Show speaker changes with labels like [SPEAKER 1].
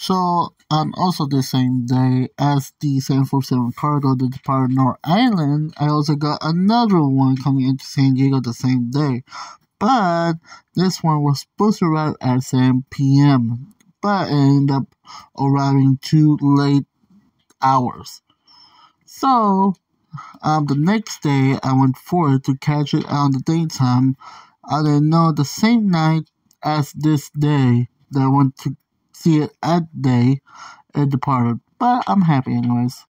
[SPEAKER 1] So, um, also the same day as the 747 cargo that departed North Island, I also got another one coming into San Diego the same day. But this one was supposed to arrive at 7 p.m., but ended up arriving too late hours. So, um, the next day I went forward to catch it on the daytime. I didn't know the same night as this day that I went to see it at day, it departed. But I'm happy anyways.